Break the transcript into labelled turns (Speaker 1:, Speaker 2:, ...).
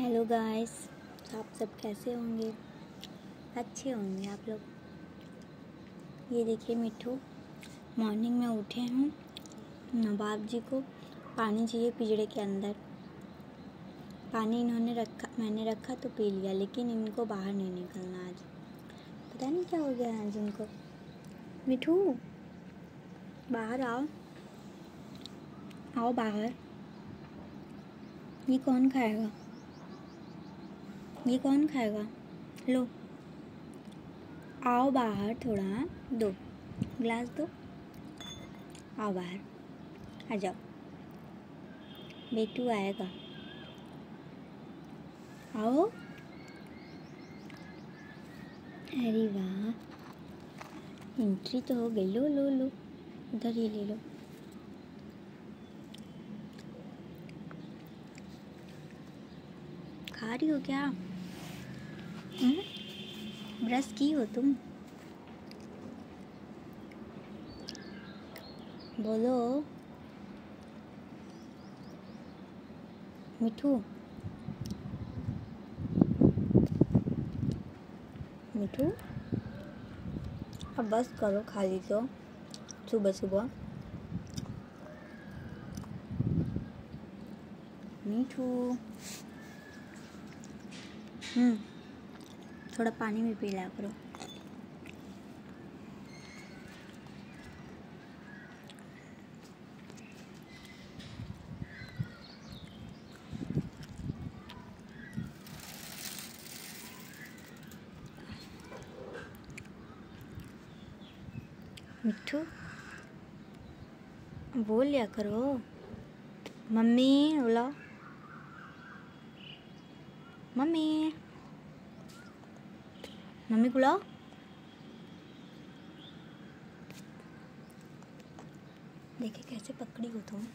Speaker 1: Hello guys आप सब कैसे होंगे? अच्छे होंगे आप लोग। ये देखिए मिठू मॉर्निंग में उठे हूँ, नवाब जी को पानी चाहिए पिजड़े के अंदर। पानी इन्होंने रखा, मैंने रखा तो पी लिया, लेकिन इनको बाहर नहीं निकलना आज। पता नहीं क्या हो गया आज इनको। मिठू, बाहर आओ। आओ बाहर। ये कौन खाएगा? ये कौन खाएगा? लो। आओ बाहर थोड़ा, दो। ग्लास दो। आओ बाहर। आ जाओ। बेटू आएगा। आओ। अरे वाह। एंट्री तो हो गई। लो लो लो। उधर ही ले लो। खा रही हो क्या? ब्रश की हो तुम। बोलो। मिठू। मिठू। अब बस करो खाली तो सुबह सुबह। मिठू। हम्म। थोड़ा पानी भी पी लिया करो. मिट्टू बोल लिया करो मम्मी बोला. मम्मी. मम्मी बुलाओ देखिए कैसे पकड़ी हो तुम।